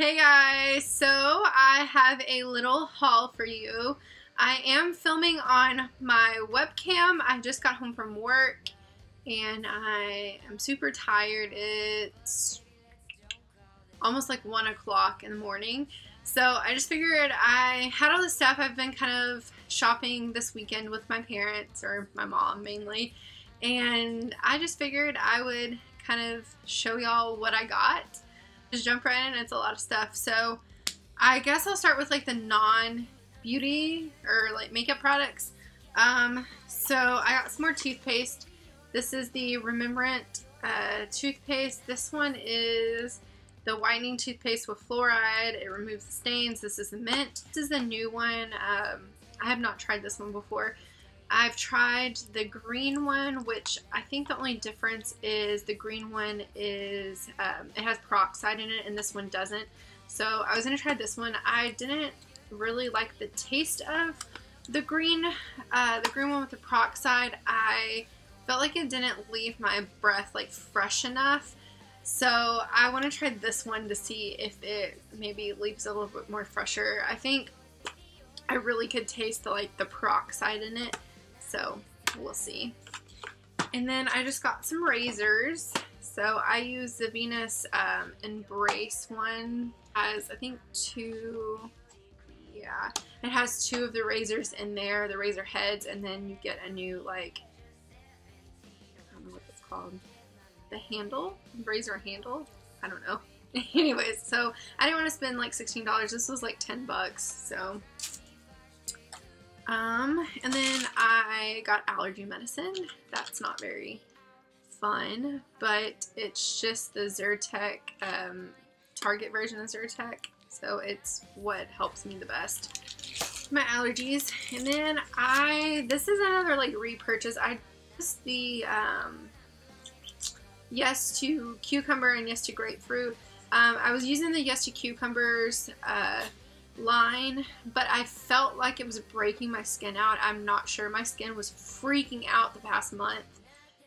Hey guys, so I have a little haul for you. I am filming on my webcam. I just got home from work and I am super tired. It's almost like 1 o'clock in the morning. So I just figured I had all the stuff. I've been kind of shopping this weekend with my parents, or my mom mainly. And I just figured I would kind of show y'all what I got just jump right in. It's a lot of stuff. So I guess I'll start with like the non-beauty or like makeup products. Um, so I got some more toothpaste. This is the Rembrandt uh, toothpaste. This one is the whitening toothpaste with fluoride. It removes the stains. This is the mint. This is the new one. Um, I have not tried this one before. I've tried the green one, which I think the only difference is the green one is, um, it has peroxide in it and this one doesn't. So I was going to try this one. I didn't really like the taste of the green, uh, the green one with the peroxide. I felt like it didn't leave my breath like fresh enough. So I want to try this one to see if it maybe leaves a little bit more fresher. I think I really could taste the like the peroxide in it. So we'll see. And then I just got some razors. So I use the Venus um, Embrace one. Has I think two, yeah. It has two of the razors in there, the razor heads, and then you get a new like, I don't know what it's called, the handle, razor handle. I don't know. Anyways, so I didn't want to spend like $16. This was like 10 bucks. So um, and then I got allergy medicine. That's not very fun, but it's just the Zyrtec um, Target version of Zyrtec. So it's what helps me the best. My allergies. And then I, this is another like repurchase. I just the um, Yes to Cucumber and Yes to Grapefruit. Um, I was using the Yes to Cucumbers uh, line, but I felt like it was breaking my skin out. I'm not sure. My skin was freaking out the past month.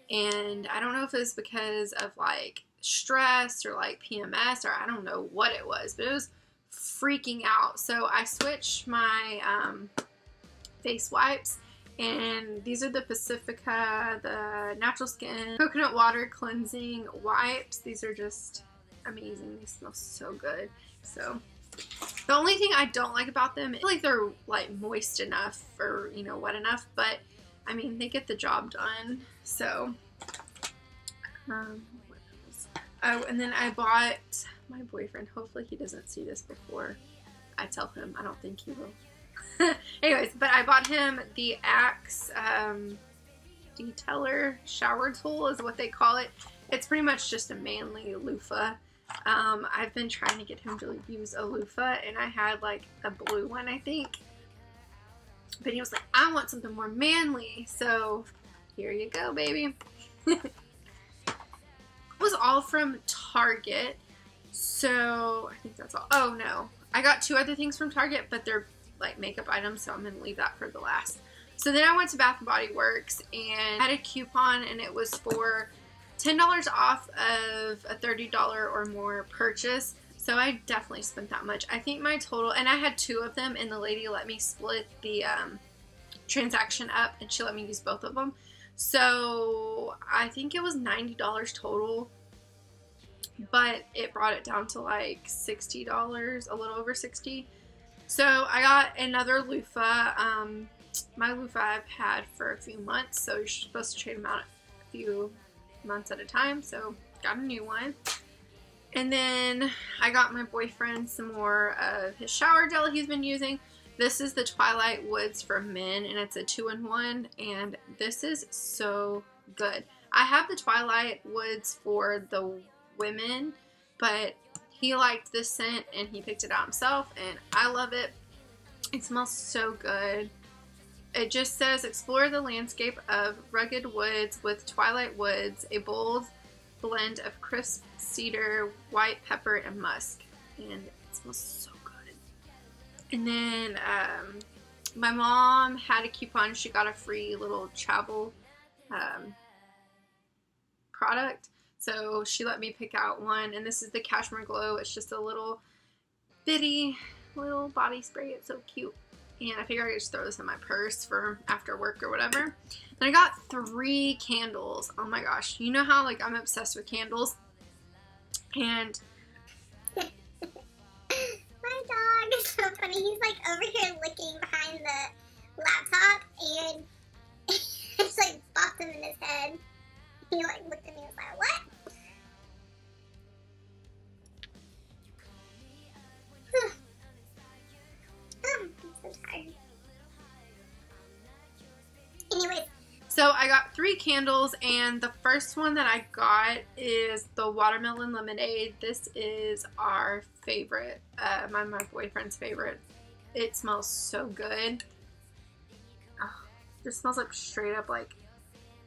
And I don't know if it was because of like stress or like PMS or I don't know what it was, but it was freaking out. So I switched my um, face wipes and these are the Pacifica, the natural skin coconut water cleansing wipes. These are just amazing. They smell so good. So the only thing I don't like about them, is like they're like moist enough or, you know, wet enough, but I mean, they get the job done. So, um, oh, and then I bought my boyfriend. Hopefully he doesn't see this before I tell him. I don't think he will. Anyways, but I bought him the Axe um, Detailer Shower Tool is what they call it. It's pretty much just a manly loofah. Um, I've been trying to get him to use a loofah, and I had like a blue one, I think. But he was like, I want something more manly. So here you go, baby. it was all from Target. So I think that's all. Oh no, I got two other things from Target, but they're like makeup items, so I'm gonna leave that for the last. So then I went to Bath and Body Works and had a coupon, and it was for $10 off of a $30 or more purchase. So I definitely spent that much. I think my total, and I had two of them, and the lady let me split the um, transaction up, and she let me use both of them. So I think it was $90 total, but it brought it down to like $60, a little over 60 So I got another loofah. Um, my loofah I've had for a few months, so you're supposed to trade them out a few months at a time, so got a new one. And then I got my boyfriend some more of his shower gel he's been using. This is the Twilight Woods for men, and it's a two-in-one, and this is so good. I have the Twilight Woods for the women, but he liked this scent, and he picked it out himself, and I love it. It smells so good. It just says explore the landscape of rugged woods with twilight woods, a bold blend of crisp cedar, white pepper, and musk. And it smells so good. And then um, my mom had a coupon. She got a free little travel um, product. So she let me pick out one. And this is the Cashmere Glow. It's just a little bitty little body spray. It's so cute. And I figured I could just throw this in my purse for after work or whatever. Then I got three candles. Oh my gosh. You know how like I'm obsessed with candles? And my dog is so funny. He's like over here looking behind the laptop and it's like bopped him in his head. He like looked at me and was like, what? So I got three candles, and the first one that I got is the watermelon lemonade. This is our favorite, uh, my my boyfriend's favorite. It smells so good. Oh, smells like straight up like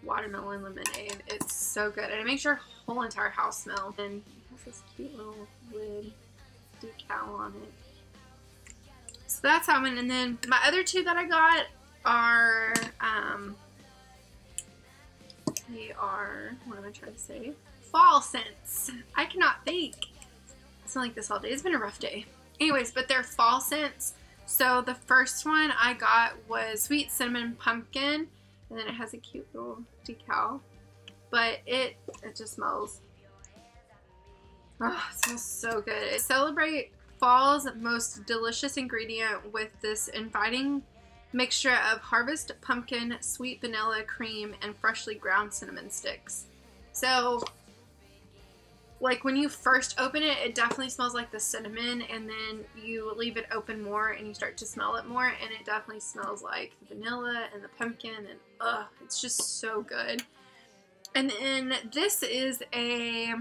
watermelon lemonade. It's so good, and it makes your whole entire house smell. And it has this cute little lid decal on it. So that's how one. And then my other two that I got are, um, they are, what am I trying to say? Fall scents. I cannot think. I smell like this all day. It's been a rough day. Anyways, but they're fall scents. So the first one I got was Sweet Cinnamon Pumpkin. And then it has a cute little decal. But it, it just smells, oh, it smells so good. Celebrate fall's most delicious ingredient with this inviting mixture of harvest pumpkin, sweet vanilla cream, and freshly ground cinnamon sticks. So, like when you first open it, it definitely smells like the cinnamon, and then you leave it open more and you start to smell it more, and it definitely smells like the vanilla and the pumpkin, and ugh, it's just so good. And then this is a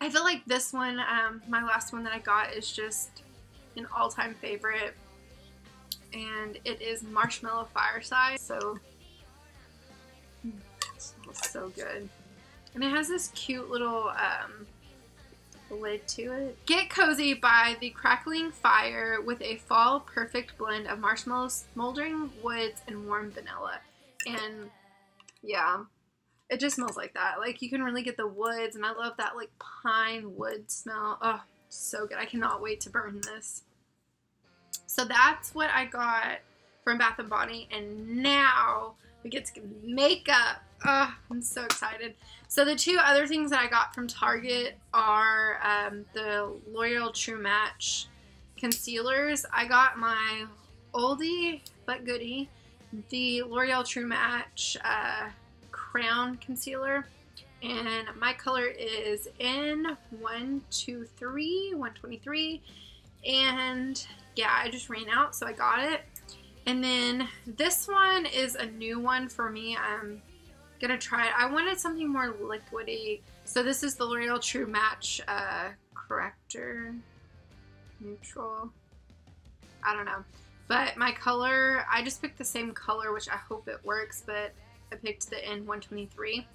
I feel like this one, um, my last one that I got is just an all-time favorite. And it is Marshmallow Fireside. So, so good. And it has this cute little um, lid to it. Get Cozy by the Crackling Fire with a fall perfect blend of marshmallows, smoldering woods, and warm vanilla. And yeah, it just smells like that. Like you can really get the woods, and I love that like pine wood smell. Oh, so good! I cannot wait to burn this. So that's what I got from Bath and Body, and now we get to makeup. Oh, I'm so excited. So the two other things that I got from Target are um, the L'Oreal True Match concealers. I got my oldie but goodie, the L'Oreal True Match. Uh, Crayon Concealer. And my color is N123, 123. And yeah, I just ran out, so I got it. And then this one is a new one for me. I'm gonna try it. I wanted something more liquidy. So this is the L'Oreal True Match uh, Corrector Neutral. I don't know. But my color, I just picked the same color, which I hope it works, but I picked the N123.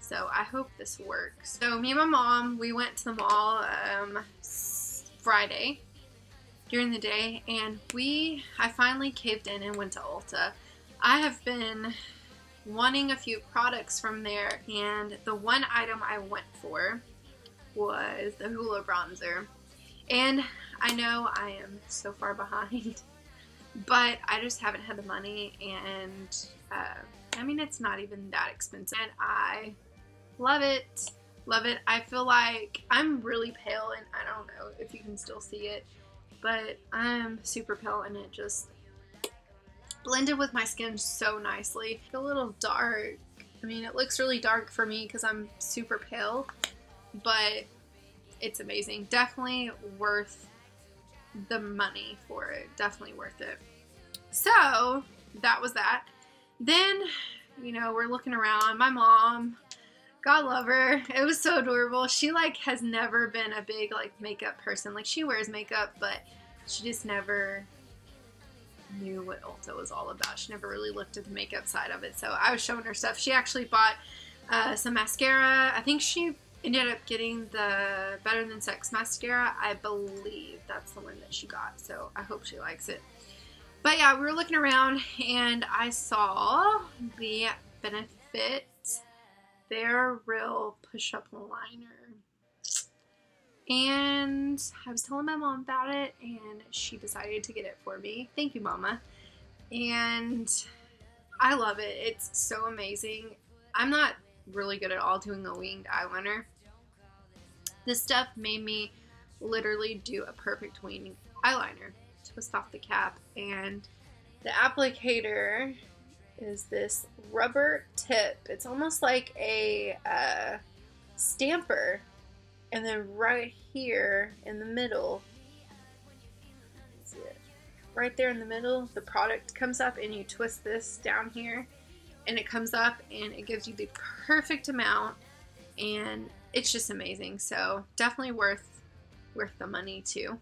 So I hope this works. So me and my mom, we went to the mall um, Friday during the day and we, I finally caved in and went to Ulta. I have been wanting a few products from there and the one item I went for was the Hoola bronzer. And I know I am so far behind, but I just haven't had the money and uh, I mean, it's not even that expensive. And I love it. Love it. I feel like I'm really pale and I don't know if you can still see it, but I'm super pale and it just blended with my skin so nicely. A little dark. I mean, it looks really dark for me because I'm super pale, but it's amazing. Definitely worth the money for it. Definitely worth it. So, that was that. Then, you know, we're looking around. My mom, God love her. It was so adorable. She like has never been a big like makeup person. Like she wears makeup, but she just never knew what Ulta was all about. She never really looked at the makeup side of it. So I was showing her stuff. She actually bought uh, some mascara. I think she ended up getting the Better Than Sex mascara. I believe that's the one that she got. So I hope she likes it. But yeah, we were looking around and I saw the Benefit They're Real Push Up Liner. And I was telling my mom about it, and she decided to get it for me. Thank you, Mama. And I love it. It's so amazing. I'm not really good at all doing a winged eyeliner. This stuff made me literally do a perfect winged eyeliner. Twist off the cap, and the applicator is this rubber tip. It's almost like a uh, stamper. And then right here in the middle, right there in the middle, the product comes up and you twist this down here and it comes up and it gives you the perfect amount and it's just amazing. So definitely worth worth the money too.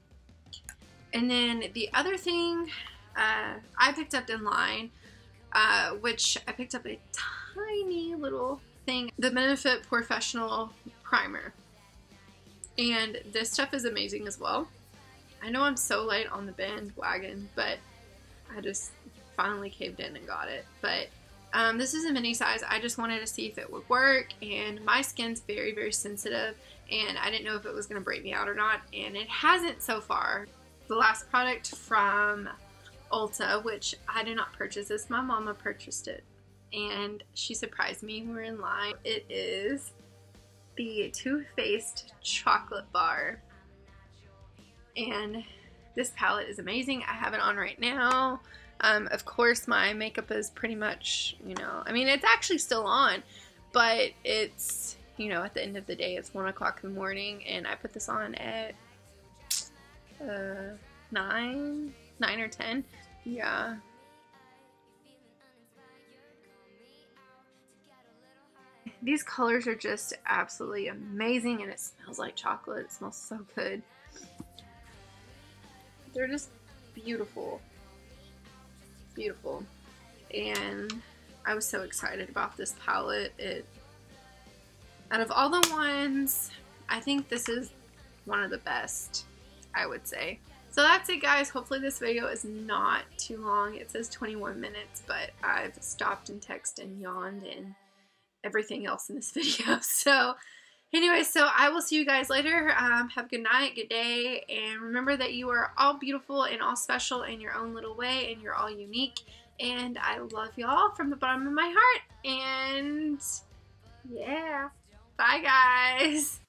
And then the other thing uh, I picked up in line uh, which I picked up a tiny little thing, the Benefit POREfessional Primer. And this stuff is amazing as well. I know I'm so late on the bandwagon, but I just finally caved in and got it. But um, this is a mini size. I just wanted to see if it would work, and my skin's very, very sensitive, and I didn't know if it was going to break me out or not, and it hasn't so far. The last product from Ulta, which I did not purchase this. My mama purchased it. And she surprised me. We are in line. It is the Too Faced chocolate bar. And this palette is amazing. I have it on right now. Um, of course, my makeup is pretty much, you know, I mean, it's actually still on, but it's, you know, at the end of the day, it's 1 o'clock in the morning, and I put this on at uh, 9, 9 or 10. Yeah. These colors are just absolutely amazing and it smells like chocolate. It smells so good. They're just beautiful. Beautiful. And I was so excited about this palette. It out of all the ones, I think this is one of the best, I would say. So that's it guys. Hopefully this video is not too long. It says 21 minutes, but I've stopped and texted and yawned and everything else in this video. So anyway, so I will see you guys later. Um, have a good night, good day, and remember that you are all beautiful and all special in your own little way and you're all unique. And I love y'all from the bottom of my heart. And yeah, bye guys.